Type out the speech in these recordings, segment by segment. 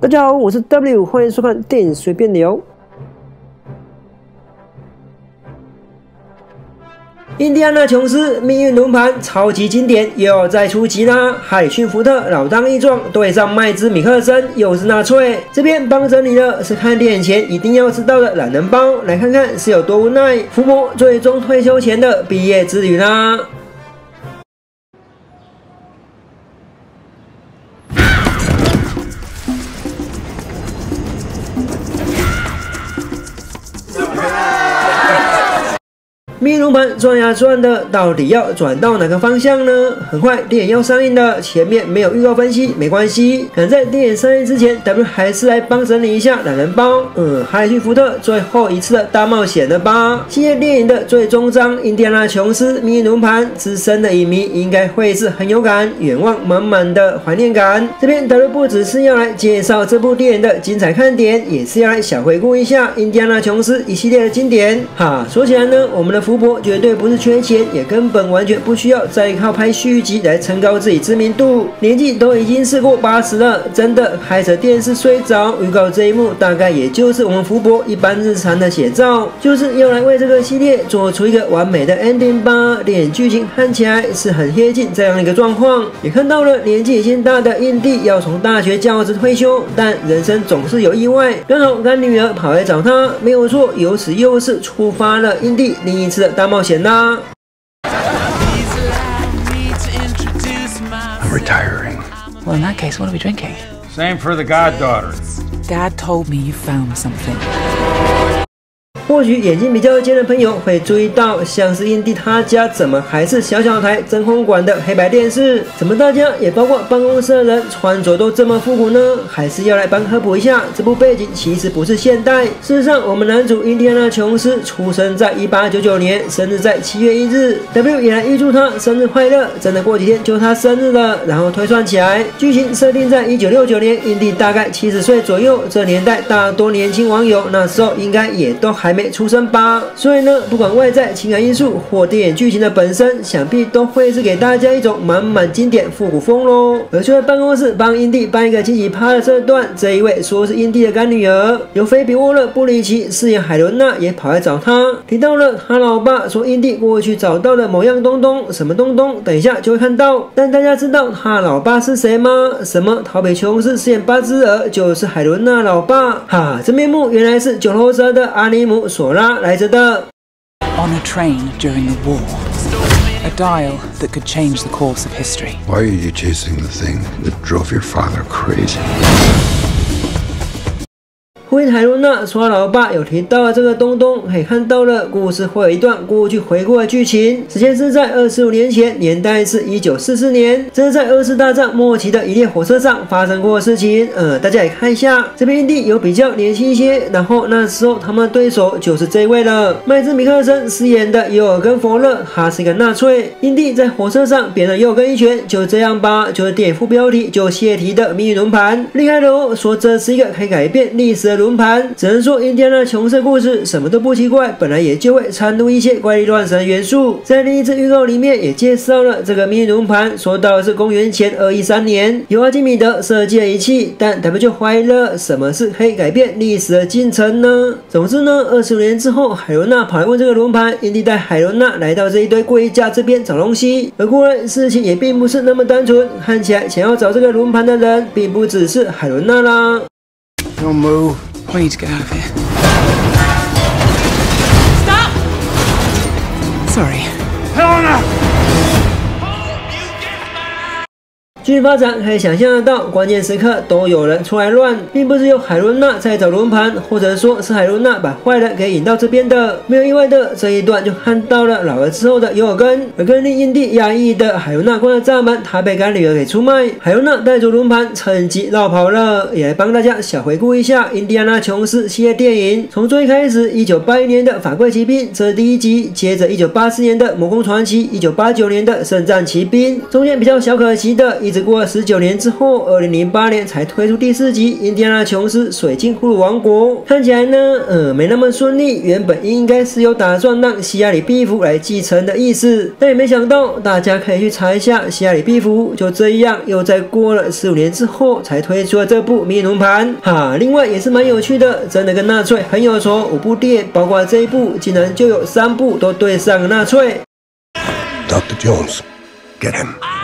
大家好，我是 W，欢迎收看电影随便聊。印第安纳琼斯命运轮盘超级经典又要再出击啦！海逊福特老当益壮对上麦兹米克森，又是纳粹。这边帮整理的是看电影前一定要知道的懒人包，来看看是有多无奈。福伯最终退休前的毕业之旅啦！命运龙盘转呀转的，到底要转到哪个方向呢？很快电影要上映了，前面没有预告分析没关系，赶在电影上映之前，W 还是来帮整理一下懒人包。嗯，海逊福特最后一次的大冒险了吧？系列电影的最终章《印第安纳琼斯命运龙盘》，资深的影迷应该会是很有感，远望满满的怀念感。这边 W 不只是要来介绍这部电影的精彩看点，也是要来小回顾一下印第安纳琼斯一系列的经典。哈，说起来呢，我们的福伯绝对不是缺钱，也根本完全不需要再靠拍续集来撑高自己知名度。年纪都已经是过八十了，真的开着电视睡着，预告这一幕大概也就是我们福伯一般日常的写照，就是要来为这个系列做出一个完美的 ending 吧。电影剧情看起来是很贴近这样一个状况，也看到了年纪已经大的印地要从大学教职退休，但人生总是有意外，刚好干女儿跑来找他，没有错，由此又是触发了印地另一次的 大冒。冒险啦！ I'm retiring. Well, in that case, what are we drinking? Same for the goddaughter. Dad told me you found something. 或许眼睛比较尖的朋友会注意到，像是印地他家怎么还是小小台真空管的黑白电视？怎么大家也包括办公室的人穿着都这么复古呢？还是要来帮科普一下，这部背景其实不是现代。事实上，我们男主印第安纳琼斯出生在一八九九年，生日在七月一日。W 也来预祝他生日快乐。真的过几天就他生日了。然后推算起来，剧情设定在一九六九年，印地大概七十岁左右。这年代大多年轻网友那时候应该也都还没出生吧。所以呢，不管外在情感因素或电影剧情的本身，想必都会是给大家一种满满经典复古风喽。而就在办公室帮印地办一个惊喜趴的这段，这一位说是印地的干女儿，由菲比沃勒布里奇饰演海伦娜也跑来找他，提到了他老爸说印地过去找到的某样东东，什么东东？等一下就会看到。但大家知道他老爸是谁吗？什么逃北琼斯饰演巴兹尔就是海伦娜老爸？哈，这面目原来是九头蛇的阿尼姆 On a train during the war. A dial that could change the course of history. Why are you chasing the thing that drove your father crazy? 呼应海伦娜说，他老爸有提到了这个东东，可以看到了故事会有一段过去回顾的剧情，时间是在二十五年前，年代是一九四四年，这是在二次大战末期的一列火车上发生过的事情。呃，大家也看一下，这边印地有比较年轻一些，然后那时候他们的对手就是这位了，麦兹米克森饰演的尤尔根·佛勒，他是一个纳粹。印地在火车上扁了尤尔根一拳，就这样吧，就是电影副标题就泄题的命运轮盘，厉害的哦，说这是一个可以改变历史的。轮盘只能说印第安纳琼斯故事什么都不奇怪，本来也就会掺入一些怪力乱神元素。在另一次预告里面也介绍了这个命运轮盘，说到是公元前二一三年，由阿基米德设计的仪器，但他们就怀疑了什么是可以改变历史的进程呢？总之呢，二十五年之后，海伦娜跑来问这个轮盘，印第带海伦娜来到这一堆柜架这边找东西，而果然事情也并不是那么单纯，看起来想要找这个轮盘的人，并不只是海伦娜啦。no We need to get out of here. 剧情发展可以想象得到，关键时刻都有人出来乱，并不是由海伦娜在找轮盘，或者说是海伦娜把坏人给引到这边的。没有意外的，这一段就看到了老了之后的尤尔根，而更令印地压抑的海伦娜关了闸门，她被干女儿给出卖。海伦娜带着轮盘趁机绕跑了。也来帮大家小回顾一下印第安纳琼斯系列电影，从最开始一九八一年的《法怪骑兵》这是第一集，接着一九八四年的《魔宫传奇》，一九八九年的《圣战骑兵》，中间比较小可惜的一。过了十九年之后，二零零八年才推出第四集《印第安纳琼斯水晶骷髅王国》。看起来呢，呃，没那么顺利。原本应该是有打算让希亚里毕福来继承的意思，但也没想到，大家可以去查一下，希亚里毕福就这样又在过了十五年之后才推出了这部迷龙盘。哈，另外也是蛮有趣的，真的跟纳粹很有仇。五部电影，包括这一部，竟然就有三部都对上了纳粹。Dr. Jones, get him.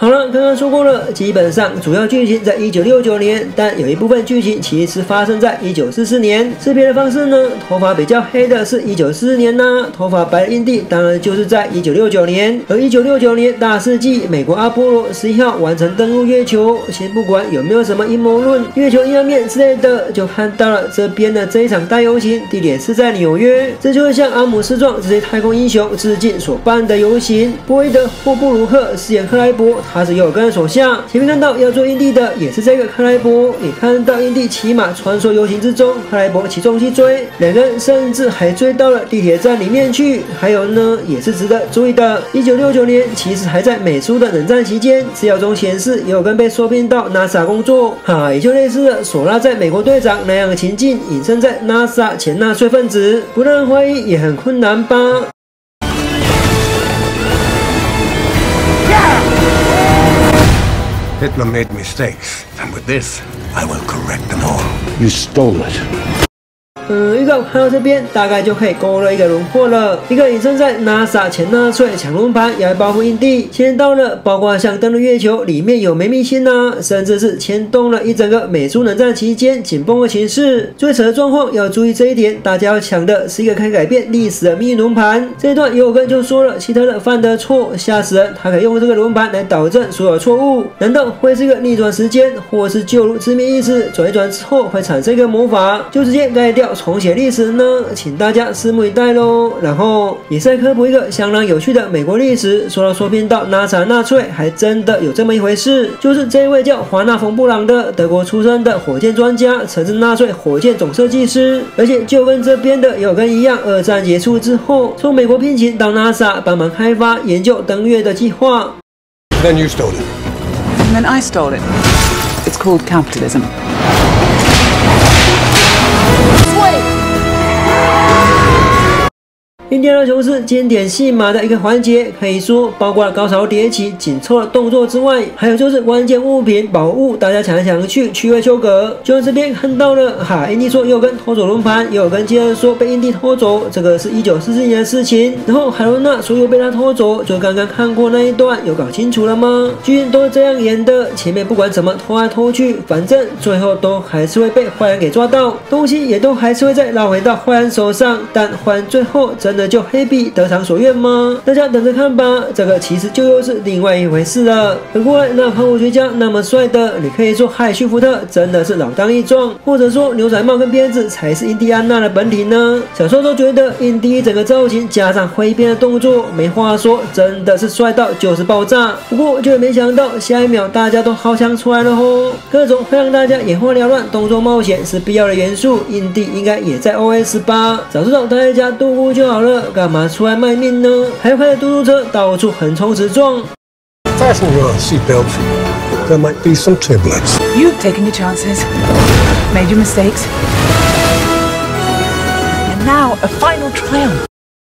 好了，刚刚说过了，基本上主要剧情在一九六九年，但有一部分剧情其实发生在一九四四年。识别的方式呢，头发比较黑的是一九四四年呐、头发白的印第当然就是在一九六九年。而一九六九年大世纪，美国阿波罗十一号完成登陆月球，先不管有没有什么阴谋论、月球阴暗面之类的，就看到了这边的这一场大游行，地点是在纽约，这就是向阿姆斯壮这些太空英雄致敬所办的游行。波伊德·霍布鲁克饰演克莱伯。他是有根的手下，前面看到要做印地的也是这个克莱伯，也看到印地骑马穿梭游行之中，克莱伯起重机追，两人甚至还追到了地铁站里面去。还有呢，也是值得注意的，一九六九年其实还在美苏的冷战期间，资料中显示也有跟被收编到 NASA 工作，哈，也就类似了索拉在美国队长那样的情境，隐身在 NASA 前纳粹分子，不让人怀疑也很困难吧。Hitler made mistakes, and with this, I will correct them all. You stole it. 嗯，预告看到这边，大概就可以勾勒一个轮廓了。一个隐身在 NASA 前纳粹抢轮盘，要来保护印地，牵到了包括像登陆月球里面有没密信呐、甚至是牵动了一整个美苏冷战期间紧绷的情势。最扯的状况要注意这一点，大家要抢的是一个可以改变历史的命运轮盘。这一段有根就说了，希特勒犯的错吓死人，他可以用这个轮盘来导正所有错误。难道会是一个逆转时间，或是就如字面意思，转一转之后会产生一个魔法，就直接改掉？重写历史呢？请大家拭目以待喽。然后也是在科普一个相当有趣的美国历史。说到说编到 NASA 纳粹，还真的有这么一回事，就是这位叫华纳冯布朗的德国出生的火箭专家，曾是纳粹火箭总设计师，而且就跟这边的有跟一样，二战结束之后，从美国聘请到 NASA 帮忙开发研究登月的计划。Then you stole it. And then I stole it. It's called capitalism. 印第安纳琼斯经典戏码的一个环节，可以说包括了高潮迭起、紧凑的动作之外，还有就是关键物品宝物，大家抢来抢去，趣味纠葛。就在这边看到了，哈，印第说又跟偷走轮盘，又跟接着说被印第偷走，这个是一九四四年的事情。然后海伦娜说又被他偷走，就刚刚看过那一段，有搞清楚了吗？剧情都是这样演的，前面不管怎么偷来偷去，反正最后都还是会被坏人给抓到，东西也都还是会再捞回到坏人手上，但坏人最后真的就黑币得偿所愿吗？大家等着看吧，这个其实就又是另外一回事了。反过，那胖虎学家那么帅的，你可以说海逊福特真的是老当益壮，或者说牛仔帽跟鞭子才是印第安纳的本体呢？小时候都觉得印第整个造型加上挥鞭的动作，没话说，真的是帅到就是爆炸。不过就没想到下一秒大家都好枪出来了吼，各种会让大家眼花缭乱，动作冒险是必要的元素，印第应该也在 OS 吧？早知道待在家度过就好了，干嘛出来卖命呢？还开着嘟嘟车到处横冲直撞。Fasten your seatbelt. There might be some turbulence. You've taken your chances, made your mistakes. And now a final triumph.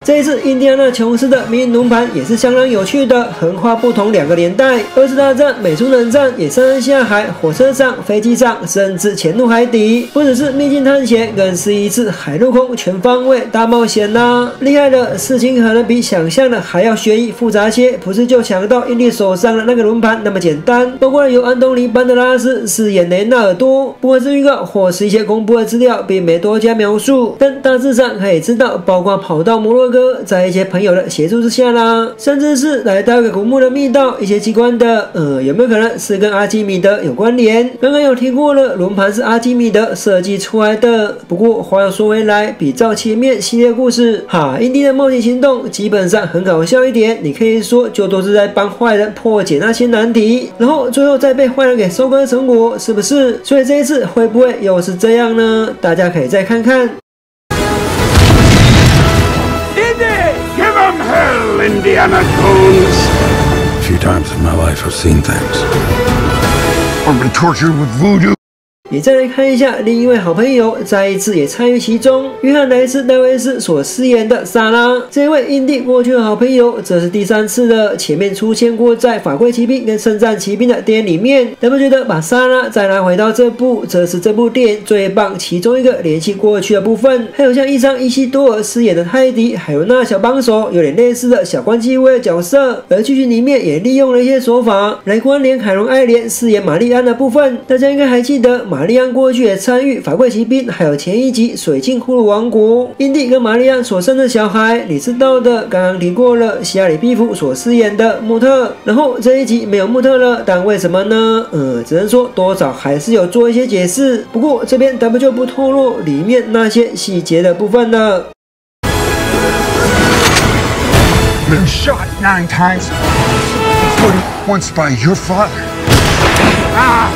这一次，印第安纳琼斯的迷你轮盘也是相当有趣的，横跨不同两个年代，二次大战、美苏冷战也上山下海，火车上、飞机上，甚至潜入海底，不只是秘境探险，更是一次海陆空全方位大冒险啦！厉害的事情可能比想象的还要悬疑复杂些，不是就抢到印第手上的那个轮盘那么简单。包括由安东尼·班德拉斯饰演雷纳尔多，不管是预告或是一些公布的资料，并没多加描述，但大致上可以知道，包括跑到摩洛哥。在一些朋友的协助之下啦，甚至是来到一个古墓的密道，一些机关的，呃，有没有可能是跟阿基米德有关联？刚刚有提过了，轮盘是阿基米德设计出来的。不过话又说回来，比照前面系列故事，哈，印第的冒险行动基本上很搞笑一点，你可以说就都是在帮坏人破解那些难题，然后最后再被坏人给收割成果，是不是？所以这一次会不会又是这样呢？大家可以再看看。Indy! Give him hell, Indiana Jones! A few times in my life I've seen things. I've been tortured with voodoo. 也再来看一下另一位好朋友，再一次也参与其中。约翰·莱斯·戴维斯所饰演的莎拉，这位印第过去的好朋友，这是第三次了。前面出现过在《法柜骑兵》跟《圣战骑兵》的电影里面。他们觉得把莎拉再拿回到这部，这是这部电影最棒其中一个联系过去的部分。还有像伊桑·伊西多尔饰演的泰迪，还有那小帮手，有点类似的小关继位的角色。而剧情里面也利用了一些手法来关联凯伦·艾莲饰演玛丽安的部分。大家应该还记得玛。玛丽安过去也参与法柜骑兵，还有前一集水晶骷髅王国。印第跟玛丽安所生的小孩，你知道的，刚刚提过了，希亚里毕夫所饰演的穆特。然后这一集没有穆特了，但为什么呢？呃，只能说多少还是有做一些解释。不过这边咱们就不透露里面那些细节的部分了。Been shot nine times. Once by your father. Ah!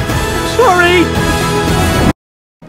Sorry!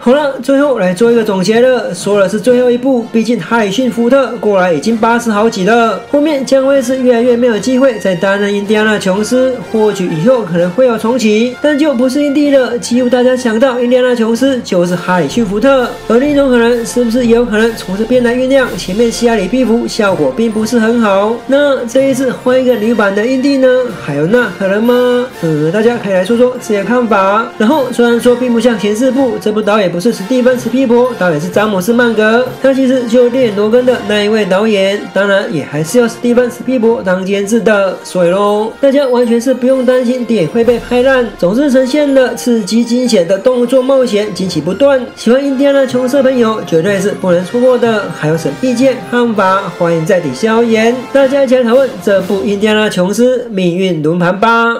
好了，最后来做一个总结了。说的是最后一部，毕竟哈里逊福特过来已经八十好几了，后面将会是越来越没有机会再担任印第安纳琼斯。或许以后可能会有重启，但就不是印第了。几乎大家想到印第安纳琼斯就是哈里逊福特。而另一种可能，是不是也有可能从这边来酝酿？前面希亚里皮肤效果并不是很好，那这一次换一个女版的印第呢？还有那可能吗？呃，大家可以来说说自己的看法。然后虽然说并不像前四部，这部导演不。不是史蒂芬·斯皮伯，导演是詹姆斯·曼格，他其实就电影罗根的那一位导演，当然也还是要史蒂芬·斯皮伯当监制的，所以喽，大家完全是不用担心电影会被拍烂，总是呈现了刺激惊险的动作冒险，惊喜不断。喜欢印第安的琼斯朋友绝对是不能错过的，还有什么意见看法，欢迎在底下留言，大家一起来讨论这部印第安纳琼斯命运轮盘吧。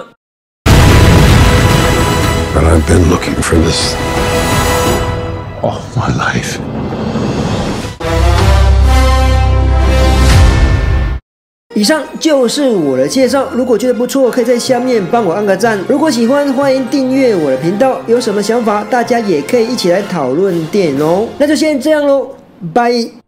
But I've been looking for this. All my life. 以上就是我的介绍，如果觉得不错，可以在下面帮我按个赞。如果喜欢，欢迎订阅我的频道。有什么想法，大家也可以一起来讨论电影哦。那就先这样喽，拜。